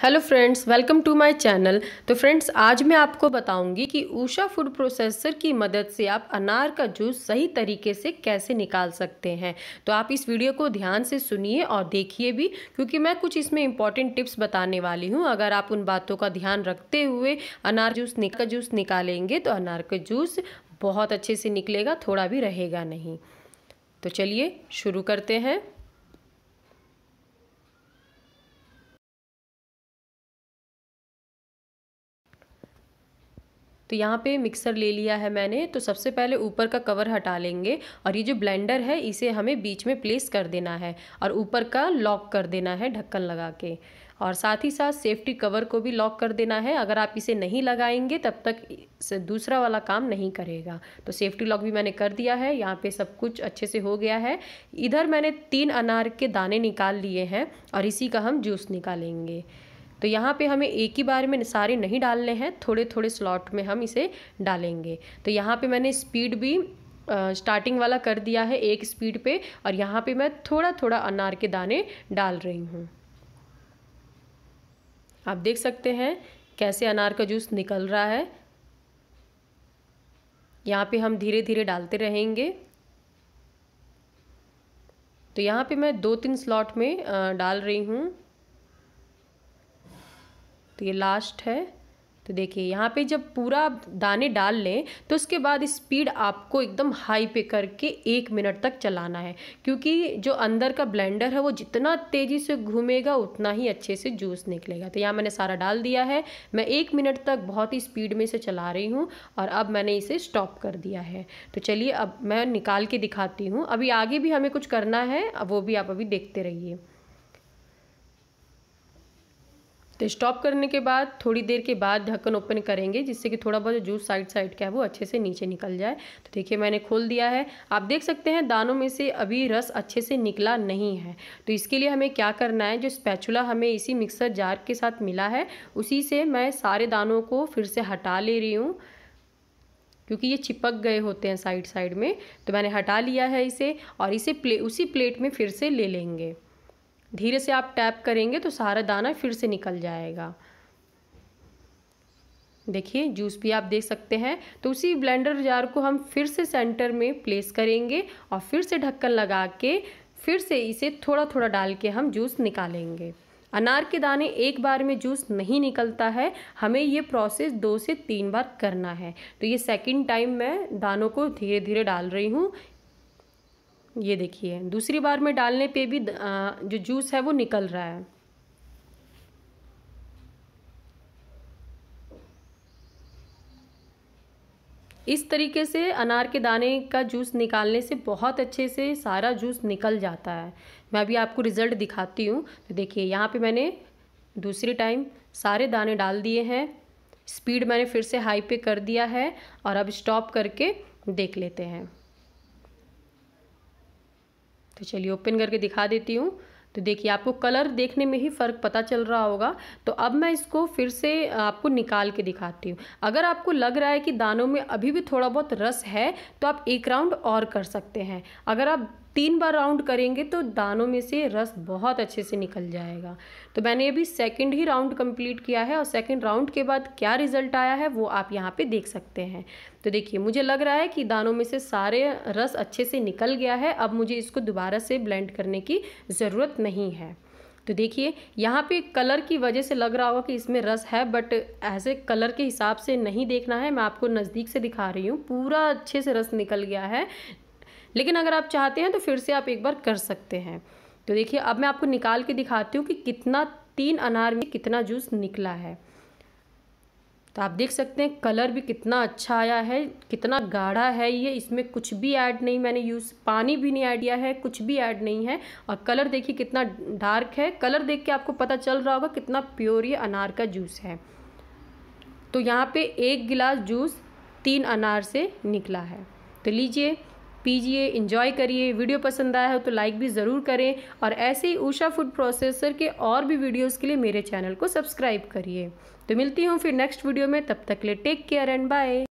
Hello friends welcome to my channel तो friends आज मैं आपको बताऊँगी कि ऊषा फ़ूड प्रोसेसर की मदद से आप अनार का जूस सही तरीके से कैसे निकाल सकते हैं। तो आप इस वीडियो को ध्यान से सुनिए और देखिए भी, क्योंकि मैं कुछ इसमें इंपॉर्टेंट टिप्स बताने वाली हूँ। अगर आप उन बातों का ध्यान रखते हुए अनार जूस का जूस निकालेंगे तो अनार का जूस बहुत अच्छे से निकलेगा, थोड़ा भी रहेगा नहीं। तो चलिए शुरू करते हैं। तो यहाँ पे मिक्सर ले लिया है मैंने तो सबसे पहले ऊपर का कवर हटा लेंगे और ये जो ब्लेंडर है, इसे हमें बीच में प्लेस कर देना है और ऊपर का लॉक कर देना है ढक्कन लगा के। और साथ ही साथ सेफ्टी कवर को भी लॉक कर देना है। अगर आप इसे नहीं लगाएँगे, तब तक दूसरा वाला काम नहीं करेगा। तो सेफ्टी लॉक भी मैंने कर दिया है। यहाँ पे सब कुछ अच्छे से हो गया है। इधर मैंने तीन अनार के दाने निकाल लिए हैं और इसी का हम जूस निकालेंगे। तो यहाँ पे हमें एक ही बार में सारे नहीं डालने हैं थोड़े थोड़े स्लॉट में हम इसे डालेंगे। तो यहाँ पे मैंने स्पीड भी स्टार्टिंग वाला कर दिया है एक स्पीड पे और यहाँ पे मैं थोड़ा थोड़ा अनार के दाने डाल रही हूँ। आप देख सकते हैं कैसे अनार का जूस निकल रहा है। यहाँ पे हम धीरे धीरे डालते रहेंगे। तो यहाँ पे मैं दो तीन स्लॉट में डाल रही हूँ। तो ये लास्ट है। तो देखिए, यहाँ पे जब पूरा दाने डाल लें तो उसके बाद स्पीड आपको एकदम हाई पे करके एक मिनट तक चलाना है। क्योंकि जो अंदर का ब्लेंडर है, वो जितना तेज़ी से घूमेगा, उतना ही अच्छे से जूस निकलेगा। तो यहाँ मैंने सारा डाल दिया है। मैं एक मिनट तक बहुत ही स्पीड में इसे चला रही हूँ और अब मैंने इसे स्टॉप कर दिया है। तो चलिए, अब मैं निकाल के दिखाती हूँ। अभी आगे भी हमें कुछ करना है, वो भी आप अभी देखते रहिए। तो स्टॉप करने के बाद, थोड़ी देर के बाद ढक्कन ओपन करेंगे, जिससे कि थोड़ा बहुत जूस साइड साइड का है, वो अच्छे से नीचे निकल जाए। तो देखिए, मैंने खोल दिया है। आप देख सकते हैं, दानों में से अभी रस अच्छे से निकला नहीं है। तो इसके लिए हमें क्या करना है, जो स्पैचुला हमें इसी मिक्सर जार के साथ मिला है, उसी से मैं सारे दानों को फिर से हटा ले रही हूँ, क्योंकि ये चिपक गए होते हैं साइड साइड में। तो मैंने हटा लिया है इसे, और इसे प्ले, उसी प्लेट में फिर से ले लेंगे। धीरे से आप टैप करेंगे तो सारा दाना फिर से निकल जाएगा। देखिए, जूस भी आप देख सकते हैं। तो उसी ब्लेंडर जार को हम फिर से सेंटर में प्लेस करेंगे और फिर से ढक्कन लगा के फिर से इसे थोड़ा थोड़ा डाल के हम जूस निकालेंगे। अनार के दाने एक बार में जूस नहीं निकलता है। हमें ये प्रोसेस दो से तीन बार करना है। तो ये सेकंड टाइम मैं दानों को धीरे धीरे डाल रही हूँ। ये देखिए, दूसरी बार में डालने पे भी जो जूस है वो निकल रहा है। इस तरीके से अनार के दाने का जूस निकालने से बहुत अच्छे से सारा जूस निकल जाता है। मैं अभी आपको रिज़ल्ट दिखाती हूँ। तो देखिए, यहाँ पे मैंने दूसरी टाइम सारे दाने डाल दिए हैं। स्पीड मैंने फिर से हाई पे कर दिया है और अब स्टॉप करके देख लेते हैं। तो चलिए ओपन करके दिखा देती हूँ। तो देखिए, आपको कलर देखने में ही फ़र्क पता चल रहा होगा। तो अब मैं इसको फिर से आपको निकाल के दिखाती हूँ। अगर आपको लग रहा है कि दानों में अभी भी थोड़ा बहुत रस है तो आप एक राउंड और कर सकते हैं। अगर आप तीन बार राउंड करेंगे तो दानों में से रस बहुत अच्छे से निकल जाएगा। तो मैंने अभी सेकंड ही राउंड कंप्लीट किया है और सेकंड राउंड के बाद क्या रिज़ल्ट आया है वो आप यहाँ पे देख सकते हैं। तो देखिए, मुझे लग रहा है कि दानों में से सारे रस अच्छे से निकल गया है। अब मुझे इसको दोबारा से ब्लेंड करने की ज़रूरत नहीं है। तो देखिए, यहाँ पे कलर की वजह से लग रहा होगा कि इसमें रस है बट ऐसे कलर के हिसाब से नहीं देखना है। मैं आपको नज़दीक से दिखा रही हूँ। पूरा अच्छे से रस निकल गया है। लेकिन अगर आप चाहते हैं तो फिर से आप एक बार कर सकते हैं। तो देखिए, अब मैं आपको निकाल के दिखाती हूँ कि कितना तीन अनार में कितना जूस निकला है। तो आप देख सकते हैं, कलर भी कितना अच्छा आया है, कितना गाढ़ा है ये। इसमें कुछ भी ऐड नहीं, मैंने यूज़ पानी भी नहीं ऐड किया है, कुछ भी ऐड नहीं है। और कलर देखिए कितना डार्क है। कलर देख के आपको पता चल रहा होगा कितना प्योर ये अनार का जूस है। तो यहाँ पे एक गिलास जूस तीन अनार से निकला है। तो लीजिए पीजिए इंजॉय करिए। वीडियो पसंद आया हो तो लाइक भी ज़रूर करें और ऐसे ही ऊषा फ़ूड प्रोसेसर के और भी वीडियोज़ के लिए मेरे चैनल को सब्सक्राइब करिए। तो मिलती हूँ फिर नेक्स्ट वीडियो में, तब तक ले टेक केयर एंड बाय